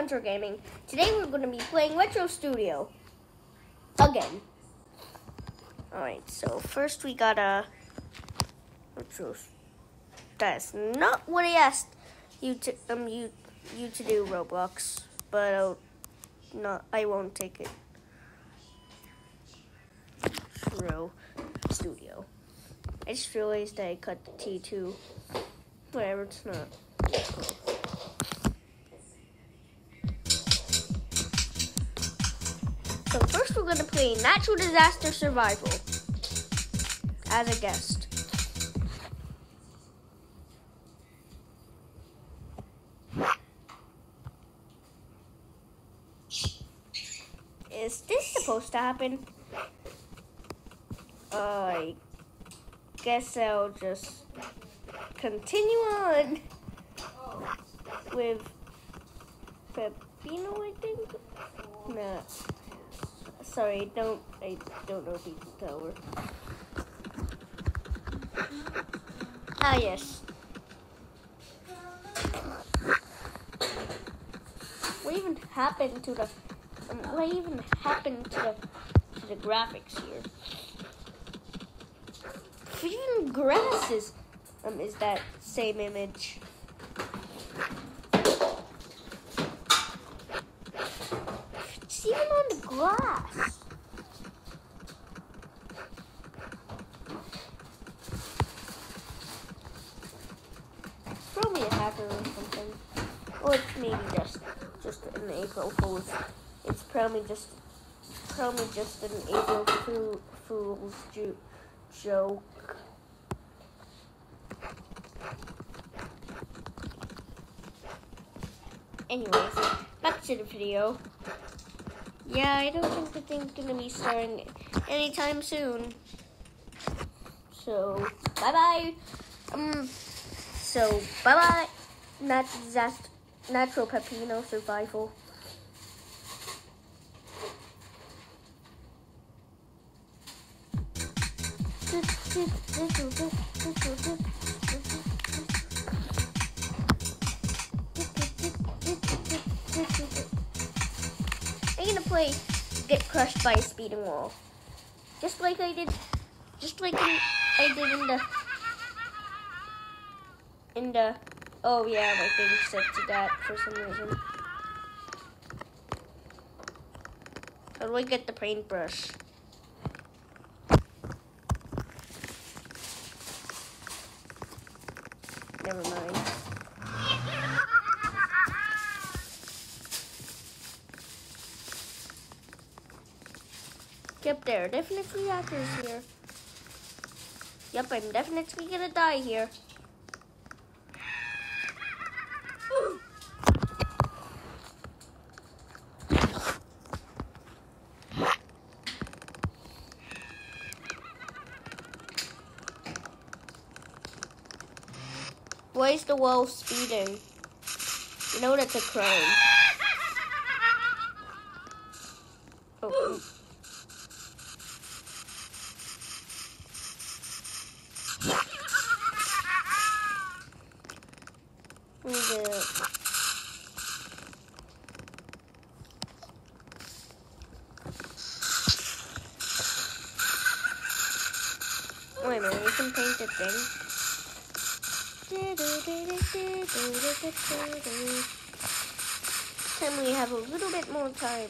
Hunter Gaming. Today we're going to be playing Retro Studio. Again. Alright, so first we got a Retro. That's not what I asked you to um you you to do Roblox, but I'll not I won't take it. Retro Studio. I just realized I cut the T two. Whatever, it's not. So first we're gonna play Natural Disaster Survival as a guest. Is this supposed to happen? I guess I'll just continue on with Peppino, I think. Nah. Sorry, don't I don't know Pizza Tower. Ah yes. What even happened to the what even happened to the to the graphics here? Even grass is um is that same image. It's even on the glass. Probably a hacker or something. Or it's maybe just just an April Fool's. It's probably just probably just an April Fool, Fool's joke. Anyways, back to the video. Yeah, I don't think the thing's gonna be starting anytime soon. So, bye bye. Um, so bye bye. Nat disaster, natural peppino survival. I'm gonna play Get Crushed by a Speeding Wall. Just like I did, just like in, I did in the, in the, oh yeah, my thing set to that for some reason. How do I get the paintbrush? Never mind. Yep, there definitely hackers here. Yep, I'm definitely gonna die here. Why is the wall speeding? You know that's a crime. Oh. oh. The Wait a minute, you can paint the thing. Time we have a little bit more time.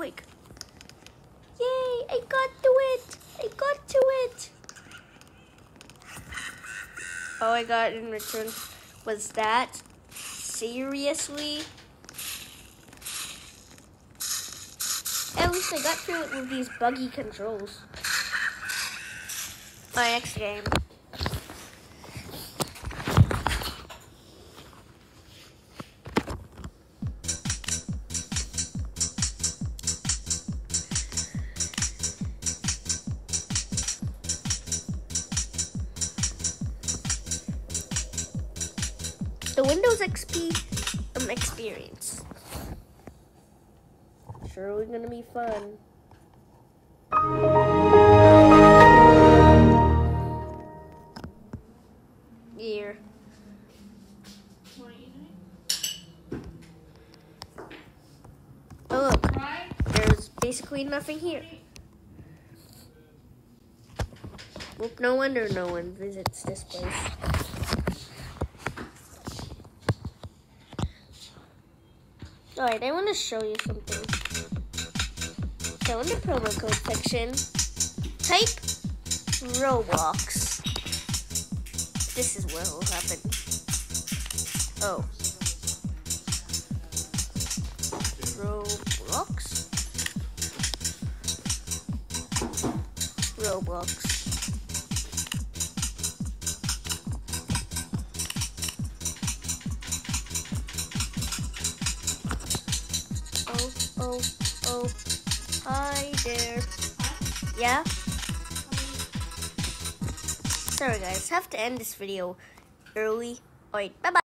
Quick. Yay, I got to it. I got to it. All I got in return was that. Seriously? At least I got through it with these buggy controls. My next game. Windows XP um, experience. Surely gonna be fun. Here. Oh look, there's basically nothing here. Well, no wonder no one visits this place. Alright, I want to show you something. So in the promo code section, type Roblox. This is what will happen. Oh. Roblox? Roblox. Oh, oh. Hi there. Yeah? Sorry guys, have to end this video early. Alright, bye bye.